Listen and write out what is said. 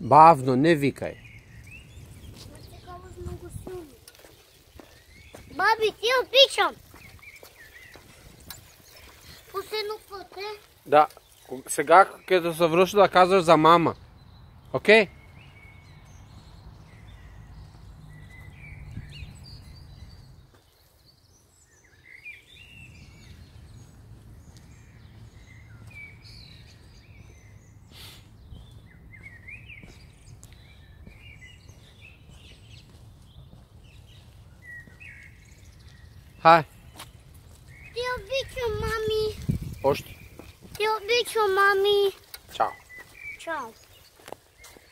Бавно, не викај. Баби, ти обичам. Последно път е. Да, сега ќе да заврши да кажеш за мама. Океј? Haj. Ti u biću, mami. Osht? Ti u biću, mami. Ciao. Ciao.